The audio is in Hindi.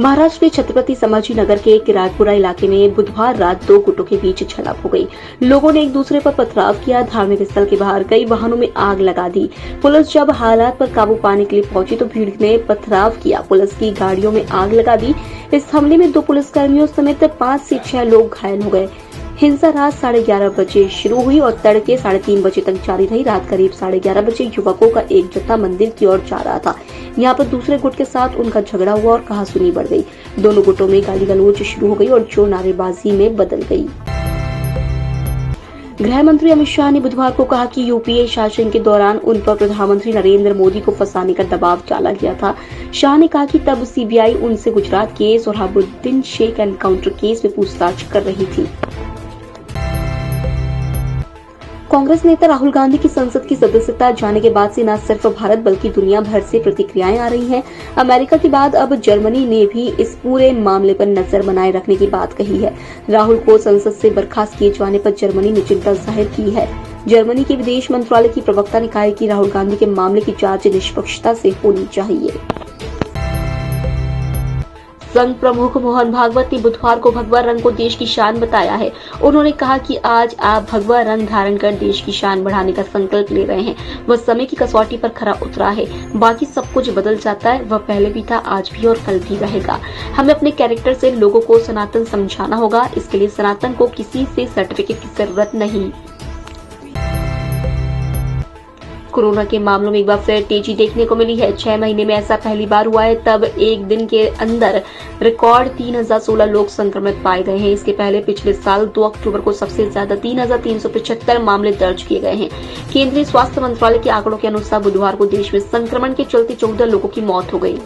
महाराष्ट्र के छत्रपति संभाजी नगर के किराटपुरा इलाके में बुधवार रात दो गुटों के बीच झड़प हो गई। लोगों ने एक दूसरे पर पथराव किया, धार्मिक स्थल के बाहर कई वाहनों में आग लगा दी। पुलिस जब हालात पर काबू पाने के लिए पहुँची तो भीड़ ने पथराव किया। पुलिस की गाड़ियों में आग लगा दी। इस हमले में दो पुलिसकर्मियों समेत पाँच से छह लोग घायल हो गए। हिंसा रात साढ़े ग्यारह बजे शुरू हुई और तड़के साढ़े तीन बजे तक जारी रही। रात करीब साढ़े ग्यारह बजे युवकों का एक जत्था मंदिर की ओर जा रहा था। यहाँ पर दूसरे गुट के साथ उनका झगड़ा हुआ और कहासुनी बढ़ गई। दोनों गुटों में गाली गलोच शुरू हो गई और जो नारेबाजी में बदल गई। गृह मंत्री अमित शाह ने बुधवार को कहा कि यूपीए शासन के दौरान उन पर प्रधानमंत्री नरेंद्र मोदी को फंसाने का दबाव डाला गया था। शाह ने कहा कि तब सीबीआई उनसे गुजरात केस और हबुद्दीन शेख एनकाउंटर केस में पूछताछ कर रही थी। कांग्रेस नेता राहुल गांधी की संसद की सदस्यता जाने के बाद से न सिर्फ़ भारत बल्कि दुनिया भर से प्रतिक्रियाएँ आ रही हैं। अमेरिका के बाद अब जर्मनी ने भी इस पूरे मामले पर नज़र बनाए रखने की बात कही है। राहुल को संसद से बर्खास्त किए जाने पर जर्मनी ने चिंता ज़ाहिर की है। जर्मनी के विदेश मंत्रालय की प्रवक्ता ने कहा कि राहुल गांधी के मामले की जाँच निष्पक्षता से होनी चाहिए। संघ प्रमुख मोहन भागवत ने बुधवार को भगवा रंग को देश की शान बताया है। उन्होंने कहा कि आज आप भगवा रंग धारण कर देश की शान बढ़ाने का संकल्प ले रहे हैं। वह समय की कसौटी पर खरा उतरा है। बाकी सब कुछ बदल जाता है। वह पहले भी था, आज भी और कल भी रहेगा। हमें अपने कैरेक्टर से लोगों को सनातन समझाना होगा। इसके लिए सनातन को किसी से सर्टिफिकेट की ज़रूरत नहीं। कोरोना के मामलों में एक बार फिर तेज़ी देखने को मिली है। छह महीने में ऐसा पहली बार हुआ है, तब एक दिन के अंदर रिकॉर्ड तीन हज़ार सोलह लोग संक्रमित पाए गए हैं। इसके पहले पिछले साल 2 अक्टूबर को सबसे ज़्यादा तीन हज़ार तीन सौ पिछहत्तर मामले दर्ज किए गए हैं। केंद्रीय स्वास्थ्य मंत्रालय के आंकड़ों के अनुसार बुधवार को देश में संक्रमण के चलते चौदह लोगों की मौत हो गई।